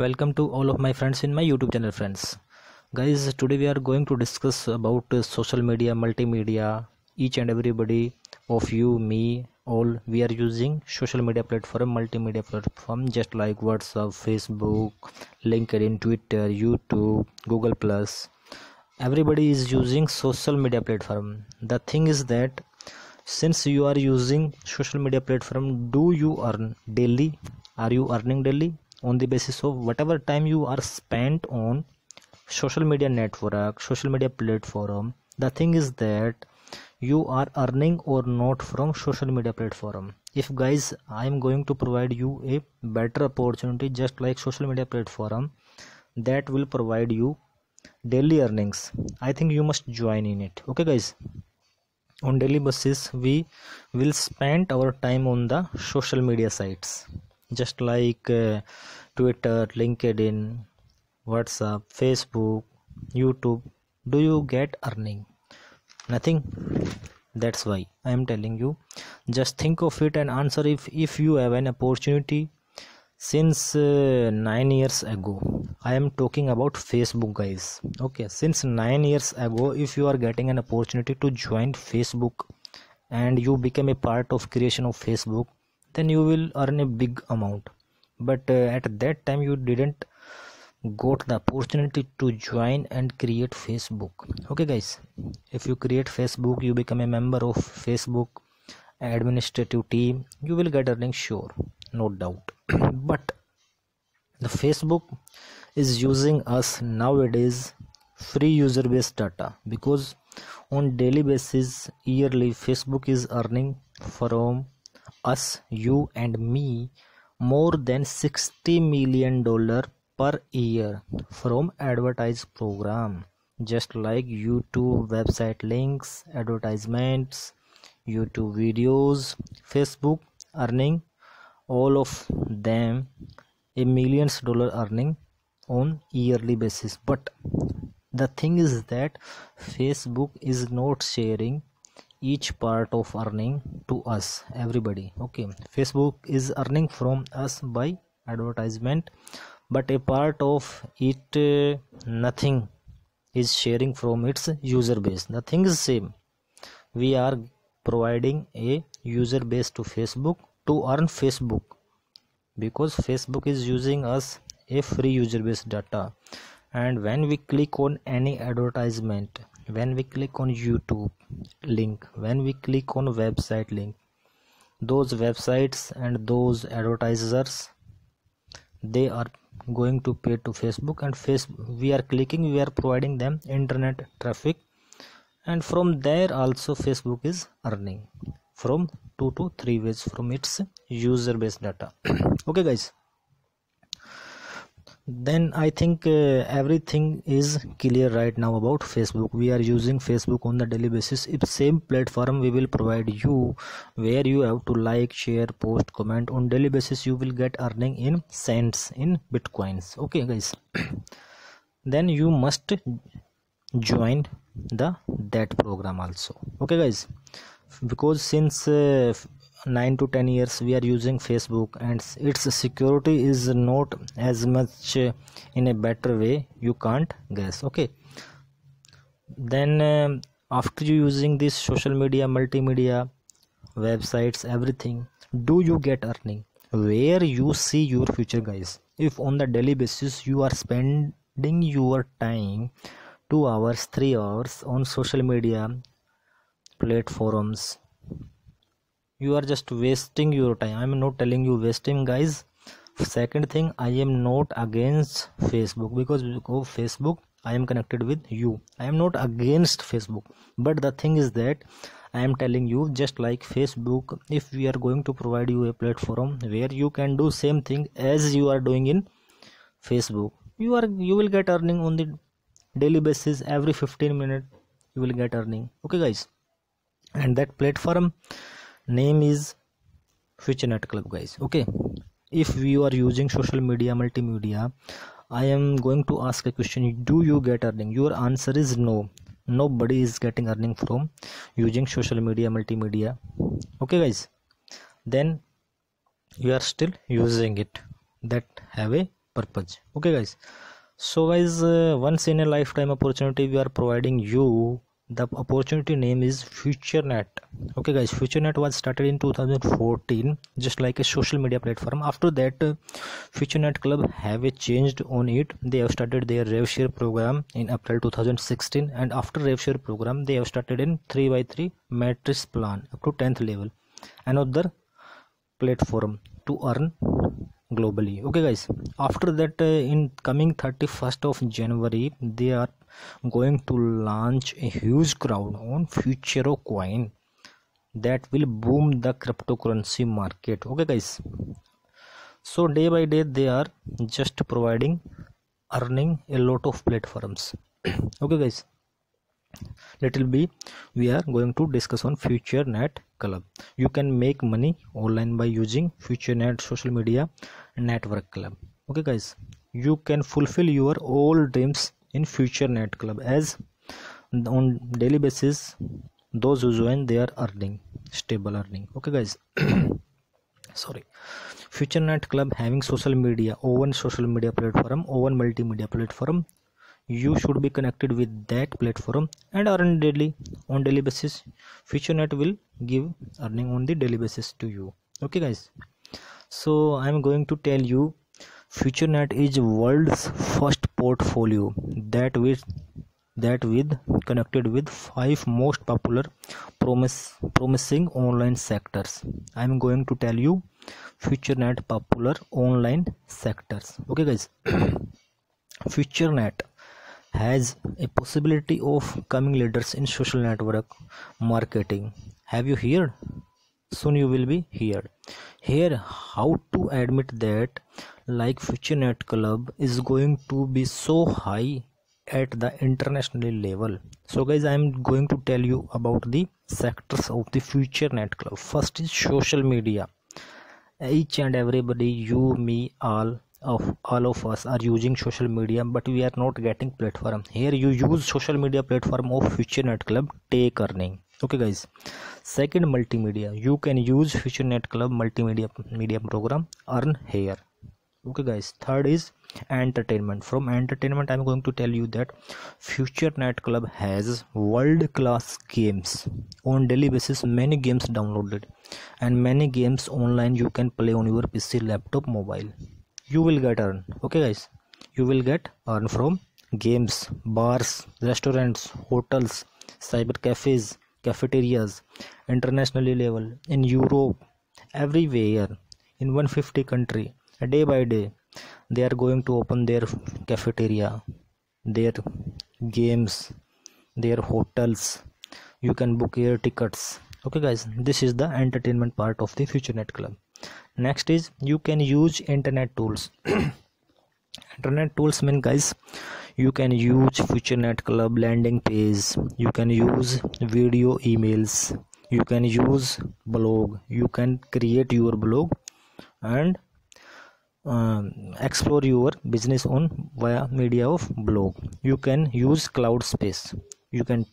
welcome to all of my friends in my youtube channel friends. Guys today we are going to discuss about social media multimedia each and everybody of you me all. We are using social media platform multimedia platform just like whatsapp facebook linkedin twitter youtube google plus. Everybody is using social media platform. The thing is that since you are using social media platform do you earn daily? Are you earning daily on the basis of whatever time you are spent on social media network social media platform the thing is that you are earning or not from social media platform. If guys i am going to provide you a better opportunity just like social media platform that will provide you daily earnings. I think you must join in it. Okay guys? On daily basis we will spend our time on the social media sites just like uh, twitter linkedin whatsapp facebook youtube. Do you get earning? Nothing. That's why i am telling you. Just think of it and answer if if you have an opportunity. Since uh, 9 years ago i am talking about facebook guys. Okay since 9 years ago if you are getting an opportunity to join facebook and you become a part of creation of facebook then you will earn a big amount. But uh, at that time you didn't got the opportunity to join and create facebook. Okay guys. If you create facebook you become a member of facebook administrative team. You will get earning sure no doubt. But the facebook is using us nowadays free user based data because on daily basis yearly facebook is earning from us you and me more than 60 million dollar per year from advertise program. Just like youtube website links advertisements youtube videos facebook earning all of them a millions dollar earning on yearly basis. But the thing is that facebook is not sharing each part of earning to us everybody. Okay facebook is earning from us by advertisement but a part of it uh, nothing is sharing from its user base. The thing is same. We are providing a user base to facebook to earn facebook because facebook is using us a free user base data and when we click on any advertisement when we click on youtube link when we click on website link those websites and those advertisers they are going to pay to facebook and face we are clicking we are providing them internet traffic. And from there also facebook is earning from two to three ways from its user base data. Okay guys then i think uh, everything is clear right now about facebook. We are using facebook on the daily basis. If same platform we will provide you where you have to like share post comment. On daily basis you will get earning in cents in bitcoins. Okay guys. Then you must join the that program also. Okay guys. Because since uh, 9 to 10 years we are using facebook and its security is not as much uh, in a better way. You can't guess. Okay. Then um, after you using this social media multimedia websites everything do you get earning? Where you see your future guys? If on the daily basis you are spending your time 2 hours 3 hours on social media platforms you are just wasting your time. I'm not telling you wasting guys. Second thing i am not against facebook because of facebook i am connected with you. I am not against facebook. But the thing is that i am telling you just like facebook if we are going to provide you a platform where you can do same thing as you are doing in facebook you are you will get earning on the daily basis every 15 minutes you will get earning. Okay guys. And that platform name is futurenet club guys. Okay. If you are using social media multimedia i am going to ask a question. Do you get earning? Your answer is no. Nobody is getting earning from using social media multimedia. Okay guys. Then you are still using it. That have a purpose. Okay guys. So guys uh, once in a lifetime opportunity we are providing you the opportunity name is futurenet. Okay guys futurenet was started in 2014 just like a social media platform. After that uh, futurenet club have changed on it. They have started their rev share program in april 2016 and after rev share program they have started in 3 by 3 matrix plan up to 10th level. Another platform to earn globally. Okay guys. After that uh, in coming 31st of january they are going to launch a huge crowd on Futuro coin that will boom the cryptocurrency market. Okay guys. So day by day they are just providing earning a lot of platforms. Okay guys little b we are going to discuss on future net club. You can make money online by using future net social media network club. Okay guys. You can fulfill your all dreams in future net club as on daily basis those who join they are earning stable earning. Okay guys. Sorry. Future net club having social media own social media platform own multimedia platform you should be connected with that platform and earn daily on daily basis future net will give earning on the daily basis to you okay guys so i'm going to tell you FutureNet is world's first portfolio that with that with connected with five most popular promise promising online sectors. I am going to tell you FutureNet popular online sectors. Okay guys. FutureNet has a possibility of coming leaders in social network marketing. Have you heard? Soon you will be here. Here how to admit that like FutureNet Club is going to be so high at the international level. So guys I am going to tell you about the sectors of the FutureNet Club. First is social media. Each and everybody you me all of all of us are using social media but we are not getting platform. Here you use social media platform of FutureNet Club take earning. Okay guys. Second multimedia. You can use FutureNet Club multimedia media program earn here. Okay guys. Third is entertainment. From entertainment i'm going to tell you that future net club has world class games. On daily basis many games downloaded and many games online you can play on your pc laptop mobile you will get earn okay guys? You will get earn from games bars restaurants hotels cyber cafes cafeterias internationally level in europe everywhere. In 150 country day by day they are going to open their cafeteria their games their hotels. You can book air tickets. Okay guys? This is the entertainment part of the futurenet club next is you can use internet tools. Internet tools mean guys you can use futurenet club landing page. You can use video emails. You can use blog. You can create your blog and um, explore your business on via media of blog. You can use cloud space you can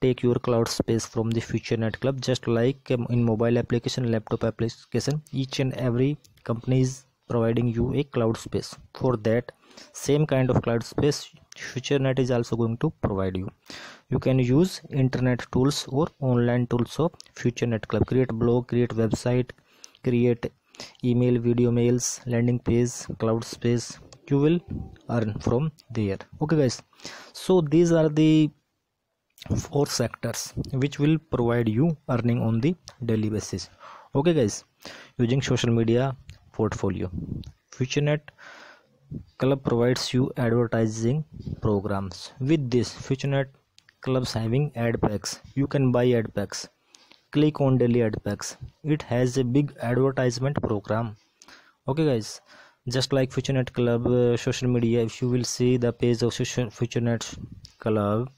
take your cloud space from the future net club. Just like um, in mobile application laptop application each and every company is providing you a cloud space. For that same kind of cloud space futurenet is also going to provide you. You can use internet tools or online tools of futurenet club. Create blog create website create email video mails landing page cloud space. You will earn from there. Okay guys. So these are the four sectors which will provide you earning on the daily basis. Okay guys. Using social media portfolio. Futurenet club provides you advertising programs. With this futurenet clubs having ad packs. You can buy ad packs. Click on daily ad packs. It has a big advertisement program. Okay guys. Just like futurenet club uh, social media if you will see the page of futurenet club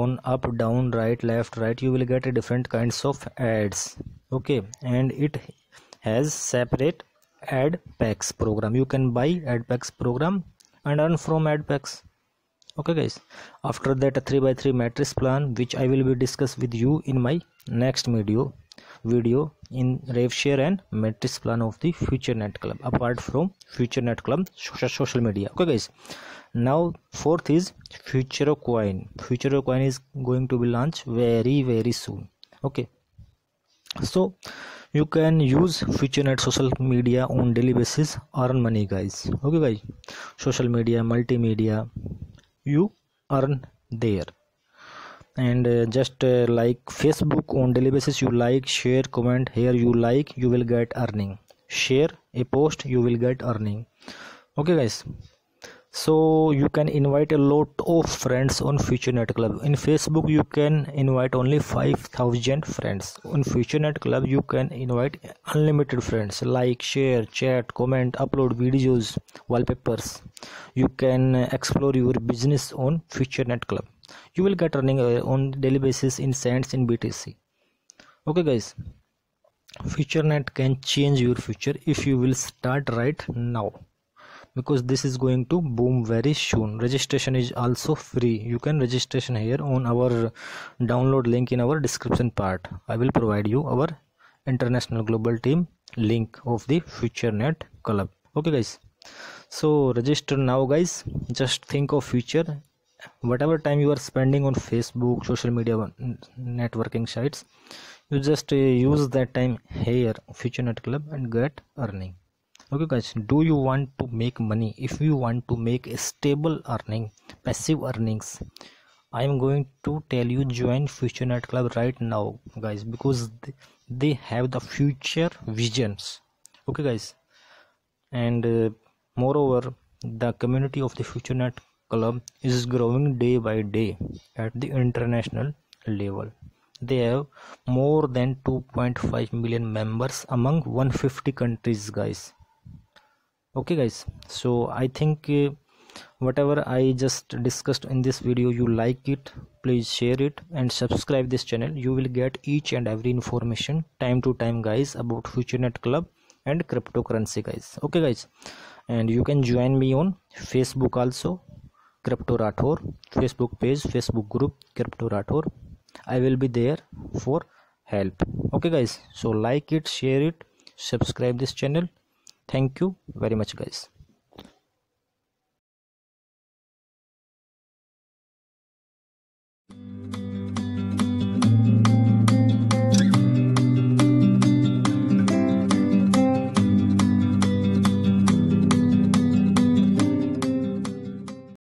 on up down right left right you will get different kinds of ads. Okay and it has separate ad packs program. You can buy ad packs program and earn from ad packs. Okay guys. After that a 3 by 3 matrix plan which i will be discuss with you in my next video video in rev share and matrix plan of the future net club apart from future net club social media. Okay guys now fourth is future coin future coin is going to be launched very very soon. Okay. So you can use futurenet social media on daily basis. Earn money guys. Okay guys. Social media multimedia you earn there. And uh, just uh, like facebook on daily basis you like share comment. Here you like you will get earning. Share a post you will get earning. Okay guys so you can invite a lot of friends on futurenet club. In facebook you can invite only 5000 friends. On futurenet club you can invite unlimited friends. Like share chat comment upload videos wallpapers. You can explore your business on futurenet club. You will get earning uh, on daily basis in cents in btc okay guys. Futurenet can change your future if you will start right now because this is going to boom very soon. Registration is also free. You can registration here on our download link in our description part. I will provide you our international global team link of the futurenet club. Okay guys. So register now guys. Just think of future. Whatever time you are spending on facebook social media networking sites you just uh, use that time here futurenet club and get earning okay guys do you want to make money? If you want to make a stable earning passive earnings i am going to tell you join futurenet club right now guys because they, have the future visions. Okay guys and uh, moreover the community of the futurenet club is growing day by day at the international level. They have more than 2.5 million members among 150 countries guys okay guys. So i think uh, whatever i just discussed in this video you like it please share it and subscribe this channel. You will get each and every information time to time guys about futurenet club and cryptocurrency guys. Okay guys. And you can join me on facebook also crypto Rathore facebook page facebook group crypto Rathore i will be there for help. Okay guys. So like it share it subscribe this channel thank you very much guys